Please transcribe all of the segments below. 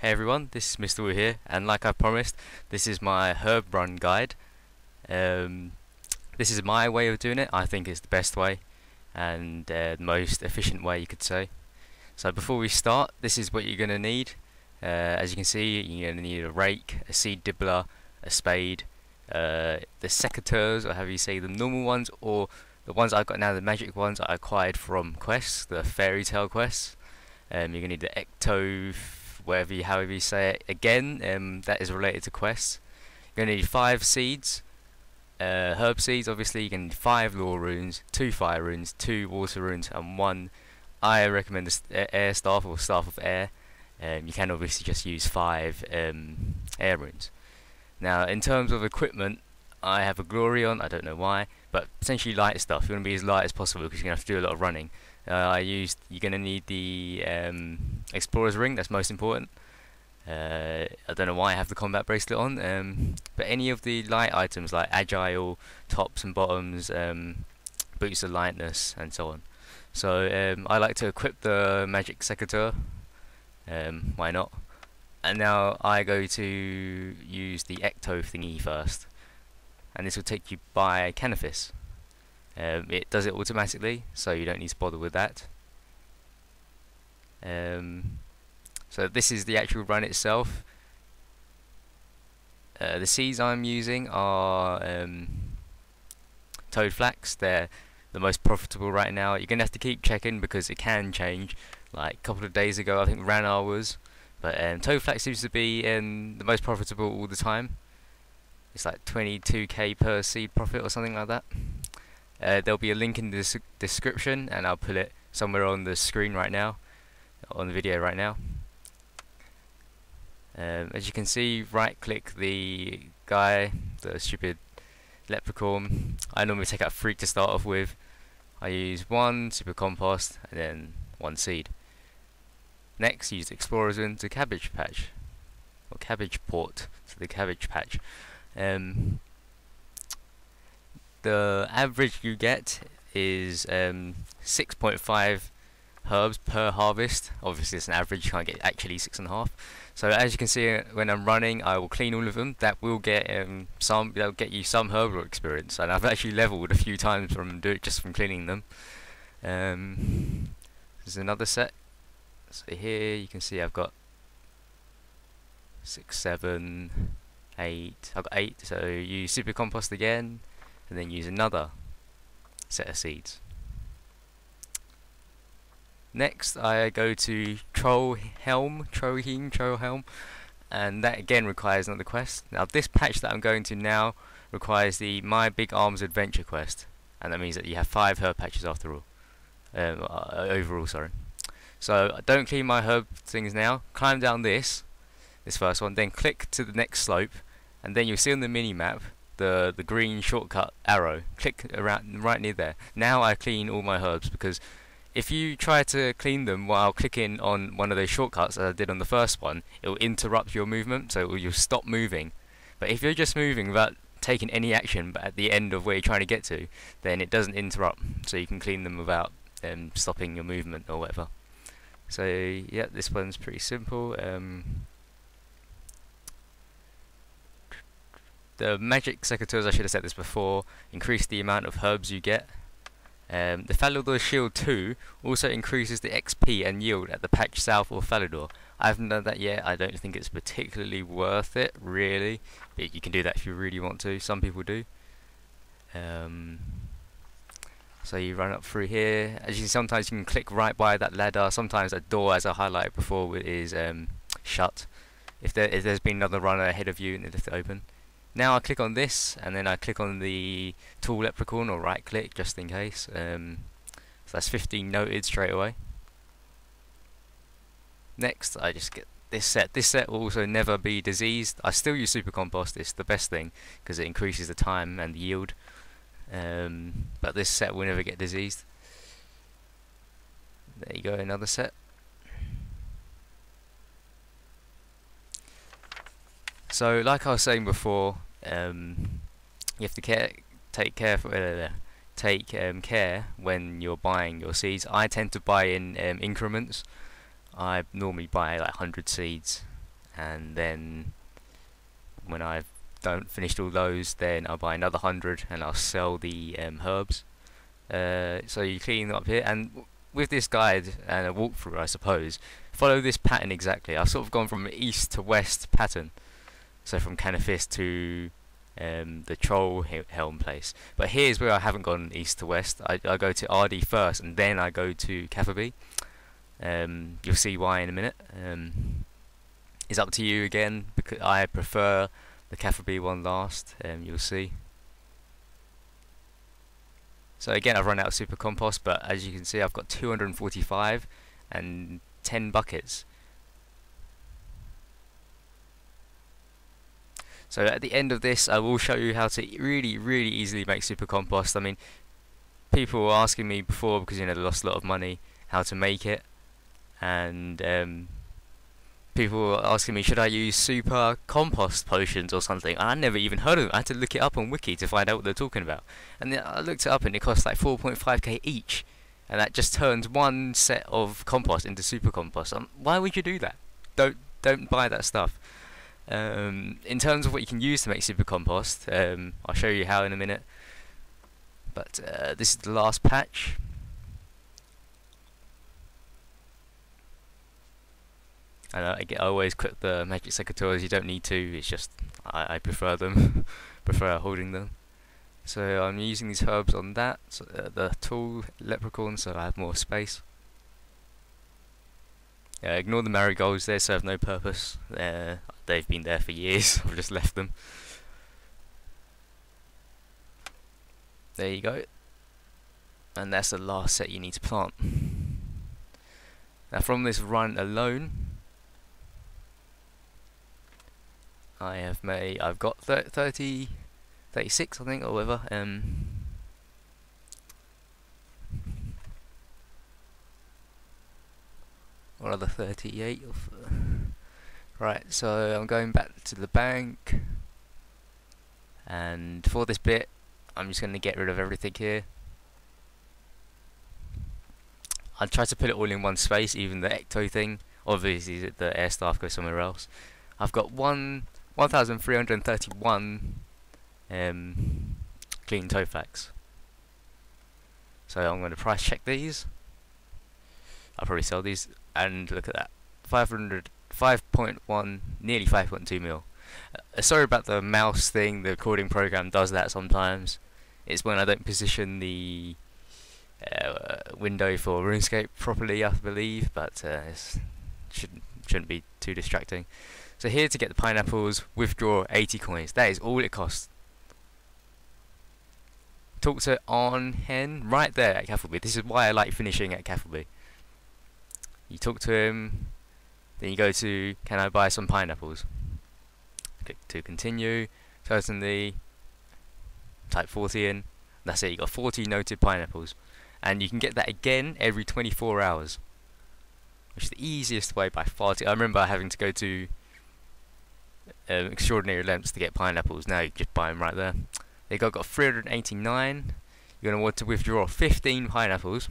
Hey everyone, this is Mr. Wu here, and like I promised, this is my herb run guide. Um, this is my way of doing it. I think it's the best way and uh, the most efficient way, you could say. So before we start, this is what you're going to need. Uh, as you can see, you're going to need a rake, a seed dibbler, a spade, uh, the secateurs, or however you say the normal ones, or the ones I've got now, the magic ones I acquired from quests, the fairy tale quests. Um, you're going to need the ecto whatever you, however you say it. Again, um, that is related to quests. You're going to need five seeds, uh, herb seeds. Obviously, going to need five law runes, two fire runes, two water runes, and one. I recommend the air staff or staff of air. Um, you can obviously just use five um, air runes. Now, in terms of equipment, I have a glory on, I don't know why, but essentially light stuff. You want to be as light as possible because you're going to have to do a lot of running. Uh, I used. You're going to need the um, Explorer's Ring. That's most important. Uh, I don't know why I have the combat bracelet on, um, but any of the light items like agile, tops and bottoms, um, boots of lightness, and so on. So um, I like to equip the magic secateur. Um, why not? And now I go to use the ecto thingy first, and this will take you by Canifis. Um, it does it automatically, so you don't need to bother with that. Um, so this is the actual run itself. Uh, the seeds I'm using are um, toad flax. They're the most profitable right now. You're gonna have to keep checking because it can change. Like a couple of days ago, I think Ranarr was, but um, toad flax seems to be um, the most profitable all the time. It's like 22k per seed profit or something like that. Uh, there'll be a link in the description, and I'll put it somewhere on the screen right now, on the video right now. Um, as you can see, right click the guy, the stupid leprechaun. I normally take out freak to start off with. I use one super compost and then one seed. Next, use explorers into cabbage patch, or cabbage port to the cabbage patch. Um, the average you get is um, 6.5 herbs per harvest. Obviously, it's an average; you can't get actually six and a half. So as you can see, uh, when I'm running, I will clean all of them. That will get um, some. That'll get you some Herblore experience, and I've actually leveled a few times from do it just from cleaning them. Um, there's another set. So here you can see I've got six, seven, eight. I've got eight. So you super compost again and then use another set of seeds. Next I go to Troll Helm, Trollheim, Troll Helm, and that again requires another quest. Now this patch that I'm going to now requires the My Big Arms Adventure quest, and that means that you have five herb patches after all. Um, uh, overall, sorry. So I don't clean my herb things now. Climb down this, this first one, then click to the next slope, and then you'll see on the mini map the the green shortcut arrow. Click around right near there. Now I clean all my herbs because if you try to clean them while clicking on one of those shortcuts as I did on the first one, it will interrupt your movement, so you'll stop moving. But if you're just moving without taking any action, but at the end of where you're trying to get to, then it doesn't interrupt, so you can clean them without um, stopping your movement or whatever. So yeah, this one's pretty simple. Um, The magic secateurs, I should have said this before, increase the amount of herbs you get. Um, the Falador Shield 2 also increases the XP and yield at the patch south of Falador. I haven't done that yet, I don't think it's particularly worth it, really. But you can do that if you really want to, some people do. Um, so you run up through here. As you can, sometimes you can click right by that ladder. Sometimes that door, as I highlighted before, is um, shut. If, there, if there's been another runner ahead of you and they left it open. Now I click on this and then I click on the tool leprechaun or right click just in case. Um, so that's 15 noted straight away. Next I just get this set. This set will also never be diseased. I still use super compost, it's the best thing because it increases the time and the yield. Um, but this set will never get diseased. There you go, another set. So, like I was saying before, um, you have to care, take care for, uh, take um, care when you're buying your seeds. I tend to buy in um, increments. I normally buy like 100 seeds and then when I've done finished all those, then I'll buy another hundred and I'll sell the um, herbs. Uh, so you clean up here, and with this guide and a walkthrough, I suppose, follow this pattern exactly. I've sort of gone from east to west pattern, so from Canifis to um, the Troll Helm place. But here's where I haven't gone east to west. I, I go to Ardee first, and then I go to Cafferby. Um, you'll see why in a minute. Um, it's up to you again because I prefer the Cafferby one last. Um, you'll see. So again, I've run out of super compost, but as you can see, I've got 245 and 10 buckets. So at the end of this, I will show you how to really, really easily make super compost. I mean, people were asking me before because you know they lost a lot of money how to make it, and um, people were asking me should I use super compost potions or something. I never even heard of them. I had to look it up on Wiki to find out what they're talking about. And I looked it up, and it costs like 4.5k each, and that just turns one set of compost into super compost. Um, why would you do that? Don't don't buy that stuff. Um, in terms of what you can use to make super compost, um, I'll show you how in a minute. But uh, this is the last patch. And I, I always click the magic secateurs. You don't need to. It's just I, I prefer them. prefer holding them. So I'm using these herbs on that, so, uh, the tool leprechaun, so I have more space. Uh, ignore the marigolds, they serve no purpose. They're, they've been there for years, I've just left them. There you go. And that's the last set you need to plant. Now from this run alone, I have made, I've got 30, 36 I think, or whatever. Um, or other 38 uh, right so I'm going back to the bank. And for this bit I'm just going to get rid of everything here. I'll try to put it all in one space even the ecto thing. Obviously the air staff goes somewhere else? I've got one 1331 um, clean toad flax so I'm going to price check these. I'll probably sell these. And look at that. 500 5.1 nearly 5.2 mil. Uh, sorry about the mouse thing the recording program does that sometimes. It's when I don't position the uh, window for RuneScape properly I believe but uh, it shouldn't, shouldn't be too distracting. So here to get the pineapples withdraw 80 coins. That is all it costs. Talk to Arnhen right there at Cafferby this is why I like finishing at Cafferby you talk to him, then you go to can I buy some pineapples? Click to continue, certainly, type 40 in, that's it, you got 40 noted pineapples. And you can get that again every 24 hours. Which is the easiest way by far to, I remember having to go to um, extraordinary lengths to get pineapples, now you just buy them right there. They got, got 389, you're going to want to withdraw 15 pineapples.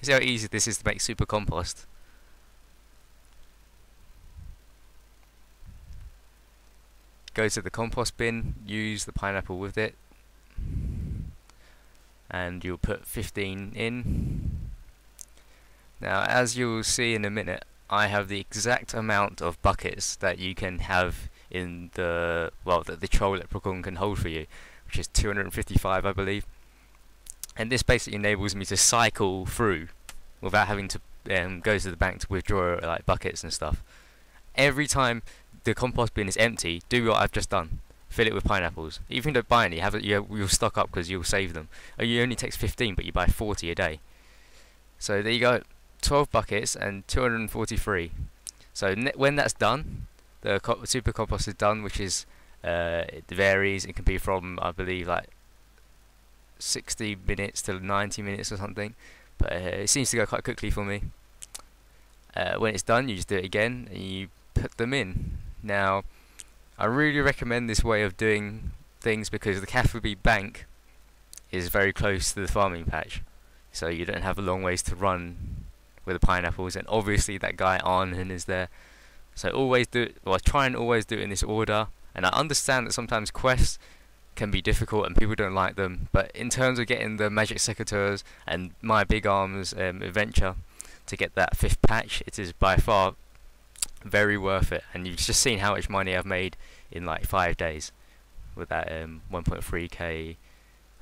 See how easy this is to make super compost. Go to the compost bin, use the pineapple with it, and you'll put 15 in. Now, as you'll see in a minute, I have the exact amount of buckets that you can have in the, well, that the troll leprechaun can hold for you, which is 255, I believe and this basically enables me to cycle through without having to um, go to the bank to withdraw like buckets and stuff. Every time the compost bin is empty, do what I've just done. Fill it with pineapples. Even if you don't buy any, have it, you, you'll stock up because you'll save them. Uh, you only takes 15, but you buy 40 a day. So there you go, 12 buckets and 243. So when that's done, the co super compost is done, which is uh, it varies. It can be from I believe like 60 minutes to 90 minutes or something but uh, it seems to go quite quickly for me uh, when it's done you just do it again and you put them in now I really recommend this way of doing things because the Cafferby Bank is very close to the farming patch so you don't have a long ways to run with the pineapples and obviously that guy Arnhen is there So always do it, well, try and always do it in this order. And I understand that sometimes quests can be difficult and people don't like them, but in terms of getting the Magic Secateurs and my Big Arms um, adventure to get that fifth patch, it is by far very worth it. And you've just seen how much money I've made in like five days with that um, 1.3k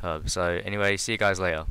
hub. So anyway, see you guys later.